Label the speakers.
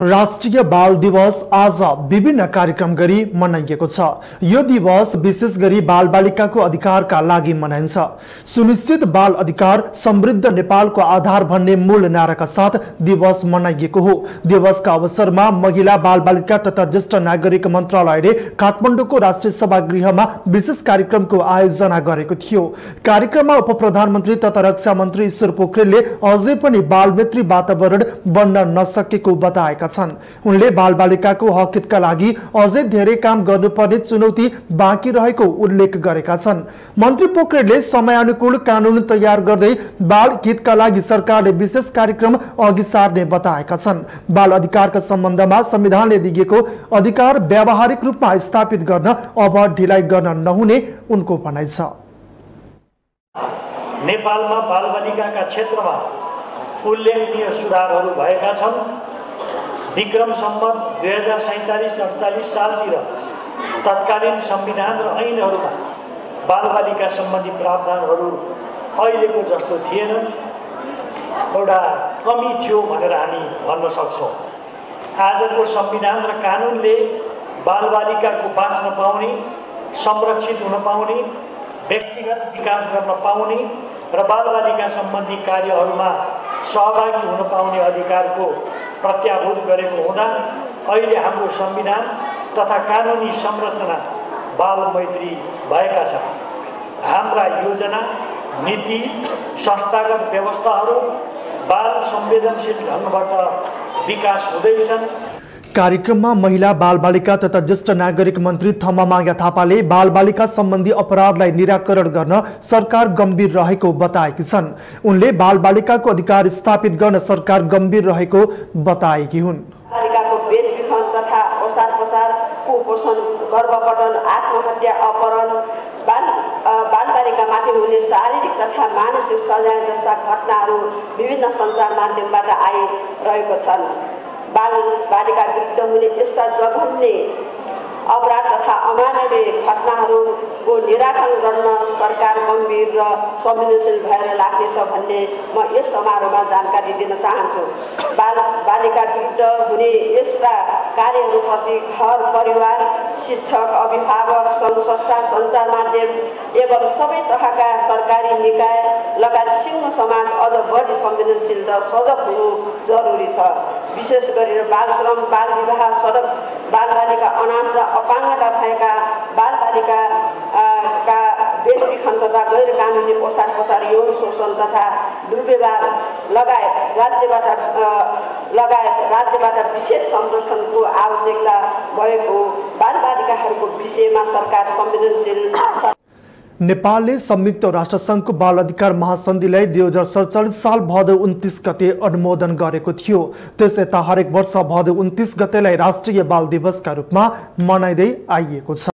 Speaker 1: राष्ट्रिय बाल दिवस आज विभिन्न कार्यक्रम गरी मनाइएको छ। यो दिवस विशेष गरी बाल बालिकाको अधिकारका लागि मनाइन्छ। सुनिश्चित बाल अधिकार समृद्ध नेपालको आधार भन्ने मूल नाराका साथ दिवस मनाइएको हो। दिवसका अवसरमा महिला बाल बालिका तथा ज्येष्ठ नागरिक मन्त्रालयले काठमाडौँको राष्ट्रिय सभागृहमा विशेष कार्यक्रमको आयोजना गरेको थियो। कार्यक्रममा उप प्रधानमन्त्री तथा रक्षा मन्त्री ईश्वर पोखरेलले अझै पनि बालमित्री वातावरण बन्न नसकेको बताएका छन्। उनले बालबालिकाको हक हितका लागि अझै धेरै काम गर्नुपर्ने चुनौती बाँकी रहेको उल्लेख गरेका छन्। मन्त्री पोखरेलले समयानुकूल कानून तयार गर्दै बाल हितका लागि सरकारले विशेष कार्यक्रम अघि सार्ने बताएका छन्। बाल अधिकारका सम्बन्धमा संविधानले दिएको अधिकार व्यावहारिक रूपमा स्थापित गर्न अब ढिलाइ गर्न नहुने उनको भनाइ छ।
Speaker 2: नेपालमा बालबालिकाका क्षेत्रमा उल्लेखनीय सुधारहरू भएका छन्। विक्रम सम्मत दुई हजार सैँतालिस अडचालिस सालतिर तत्कालीन संविधान र ऐनहरूमा बालबालिका सम्बन्धी प्रावधानहरू अहिलेको जस्तो थिएनन् एउटा कमी थियो भनेर हामी भन्न सक्छौँ। आजको संविधान र कानुनले बालबालिकाको बाँच्न पाउने संरक्षित हुन पाउने व्यक्तिगत विकास गर्न पाउने र बालबालिका सम्बन्धी कार्यहरूमा सहभागी हुन पाउने अधिकारको प्रत्याभूत गरेको हुँदा अहिले हाम्रो संविधान तथा कानुनी संरचना बालमैत्री भएका छन्। हाम्रा योजना नीति संस्थागत व्यवस्थाहरू बाल संवेदनशील ढङ्गबाट विकास हुँदैछन्।
Speaker 1: कार्यक्रममा महिला बालबालिका तथा ज्येष्ठ नागरिक मन्त्री थम्मामाया थापाले बालबालिका सम्बन्धी अपराधलाई निराकरण गर्न सरकार गम्भीर रहेको बताएकी छन्। उनले बालबालिकाको अधिकार स्थापित गर्न सरकार गम्भीर रहेको बताएकी हुन्।
Speaker 3: गर्भपतन आत्महत्या अपहरण बाल बालबालिकामाथि हुने शारीरिक तथा मानसिक सजाय जस्ता घटनाहरू विभिन्न सञ्चार माध्यमबाट आइरहेको छन्। बाल बालिका विरुद्ध हुने यस्ता जघन्य अपराध तथा अमानवीय घटनाहरूको निराकरण गर्न सरकार गम्भीर र संवेदनशील भएर लाग्नेछ भन्ने म यस समारोहमा जानकारी दिन चाहन्छु। बाल बालिका विरुद्ध हुने यस्ता कार्यहरूप्रति घर परिवार शिक्षक अभिभावक सङ्घ संस्था सञ्चार माध्यम एवं सबै तहका सरकारी निकाय लगायत सिङ्गो समाज अझ बढी संवेदनशील र सजग हुनु जरुरी छ। विशेष गरेर बाल श्रम बाल विवाह सडक बालबालिका अनाथ र अपाङ्गता भएका बालबालिका का बेचबिखन तथा गैर कानुनी ओसार पसार यौन शोषण तथा दुर्व्यवहार लगायत राज्यबाट लगायत राज्यबाट विशेष संरक्षणको आवश्यकता भएको बालबालिकाहरूको विषयमा सरकार संवेदनशील छ।
Speaker 1: नेपालले संयुक्त राष्ट्रसङ्घको बाल अधिकार महासन्धिलाई दुई हजार सडचालिस साल भदौ उन्तिस गते अनुमोदन गरेको थियो। त्यस यता हरेक वर्ष भदौ उन्तिस गतेलाई राष्ट्रिय बाल दिवसका रूपमा मनाइँदै आइएको छ।